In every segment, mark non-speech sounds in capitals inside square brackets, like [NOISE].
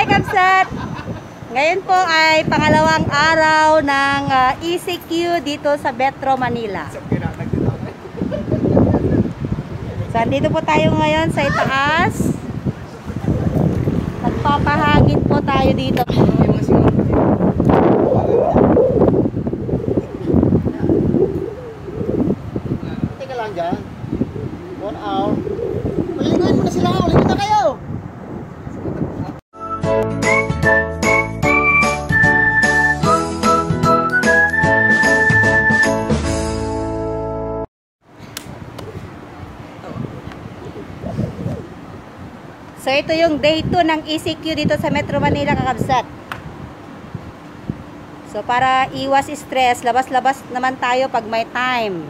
Hi, Kapsat! Ngayon po ay pangalawang araw ng ah, ECQ dito sa Metro Manila. So, andito po tayo ngayon sa itaas. Nagpapahangin po tayo dito. Ito yung day 2 ng ECQ dito sa Metro Manila, kakabsat. So, para iwas stress, labas-labas naman tayo pag may time.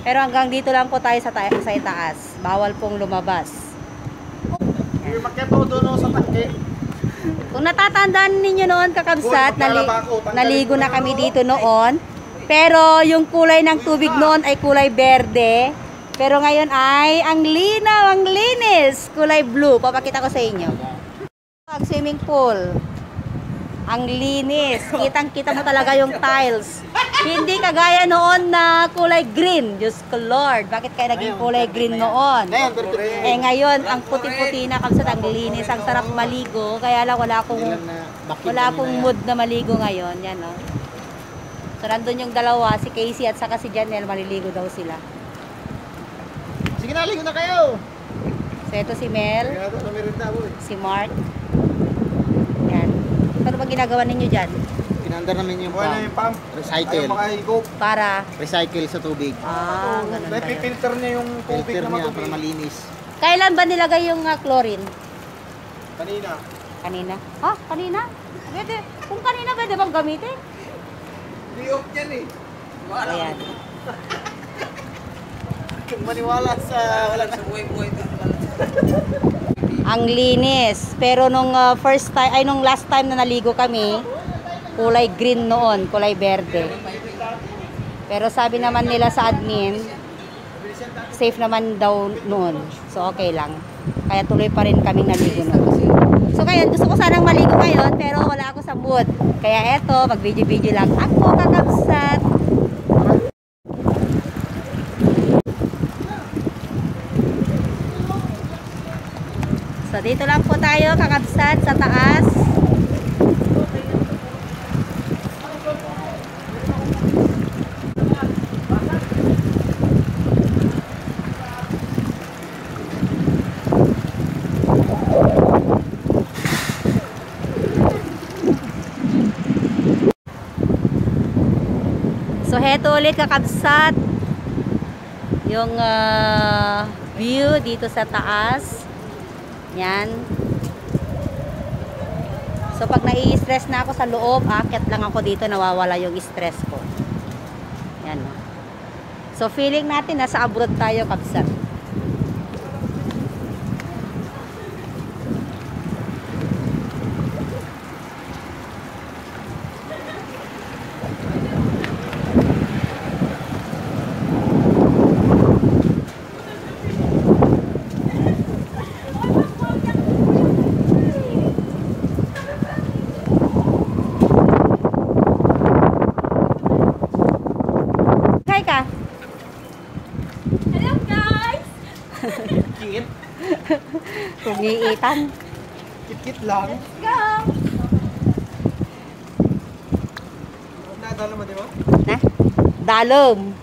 Pero hanggang dito lang po tayo sa, ta- sa itaas. Bawal pong lumabas. Yung makyat mo doon sa tangke. Kung natatandaan ninyo noon, kakabsat, nali- naligo na kami dito noon. Pero yung kulay ng tubig noon ay kulay berde. Pero ngayon ay ang linaw, ang linis. Kulay blue. Papakita ko sa inyo. Ang swimming pool. Ang linis. Kitang-kita mo talaga yung tiles. Hindi kagaya noon na kulay green. Diyos ko Lord, bakit kaya naging kulay green noon? Eh ngayon, ang puti-puti na kamsat, ang linis, ang sarap maligo. Kaya lang wala akong wala akong mood na maligo ngayon. Yan, no? So, nandun yung dalawa, si Casey at saka si Janelle, maliligo daw sila. Sige na, ligo na kayo. So, ito si Mel, boy. si Mark. Yan. Ano ba ginagawa ninyo dyan? Pinandar namin yung pump. yung pump. Recycle. Ayaw. Para, Recycle sa tubig. ah, ganun ba yun? Napipilter niya yung tubig Filter na niya para matubig. malinis. Kailan ba nilagay yung ah, chlorine? Kanina. Kanina? Ah, kanina? Pwede. Kung kanina, pwede bang gamitin? Di-off yan eh. Ayan. Kung maniwala sa wala na. Ang linis. Pero nung ah, first time, ay nung last time na naligo kami, kulay green noon, kulay berde. Pero sabi naman nila sa admin, safe naman daw noon. So okay lang. Kaya tuloy pa rin kaming naligo noon. So kaya gusto ko sanang maligo ngayon, pero wala ako sa mood. Kaya eto, mag-video-video lang ako kakabsat. Dito lang po tayo kakabsat sa taas. So heto ulit kakabsat yung ah, view dito sa taas. Yan. So pag nai-stress na ako sa loob, akit lang ako dito, nawawala yung stress ko. Yan. no. So feeling natin nasa abroad tayo, kabsat. Hi ka. Hello guys! Kit. Kumiitan. Kit-kit lang. Go! Nadala mo, di ba? Na? Dalom.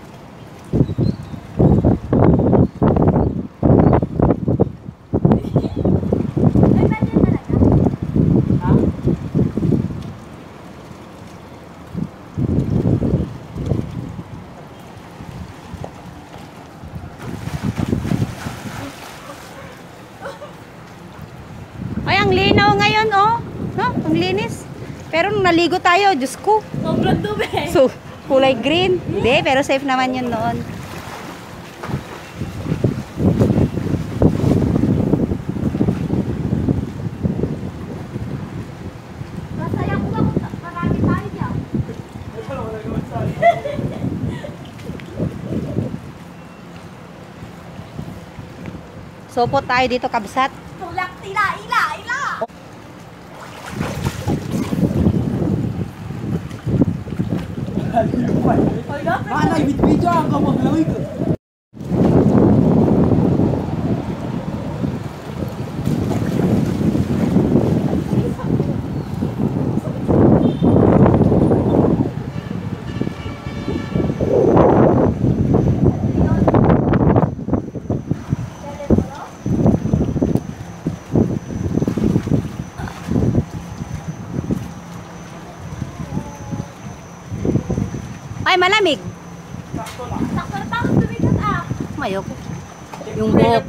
Ay, pwede talaga. Ay, ang linaw ngayon, oh. No? Ang linis. Pero nung naligo tayo, Diyos ko. Sobrang dumi. So, kulay green. Hindi, pero safe naman yun noon. Marami tayo dyan? So po tayo dito, kabsat. Tulak tila, Mana, ibit-video ang kamaglawi ko. Ay, malamig. Sakto na tapos tumigas ah. Mayoko. Yung buhok.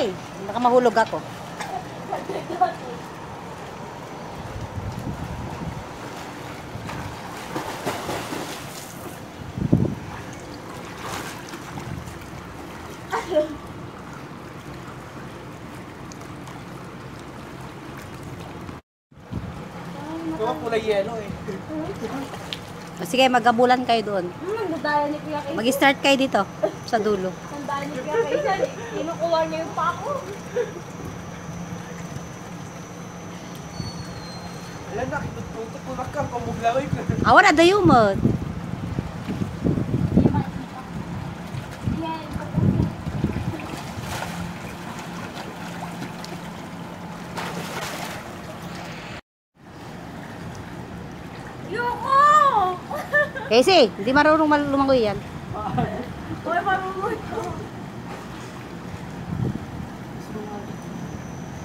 Ay! Baka mahulog ako. Ito kulay yellow eh. [LAUGHS] O, Sige, magabulan kayo doon. Hmm. Mag-start kayo dito, sa dulo. Nadaya ni Kuya eh. Kinukuha niya yung pako. Alam na, kitututok ko na ka, kamaglawi ko. Awan na dayo mo. Hindi makikita. Yan. Yoko! Casey, hindi marunong lumangoy yan. Hoy, marunong ko.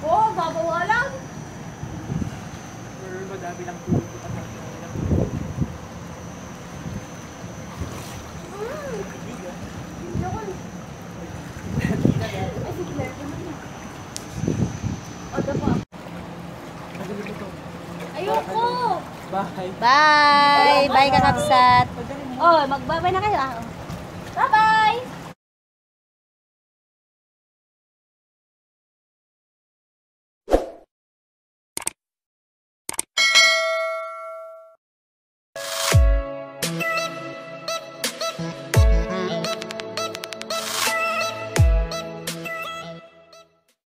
Oh, babawalan. Pero madami lang tulog ko tapos. Mm. Yoko. Ay, si Claire. O, dapa. Ayoko! Bye. Bye! Bye, kakabsat! Oh, magbabay na kayo ah.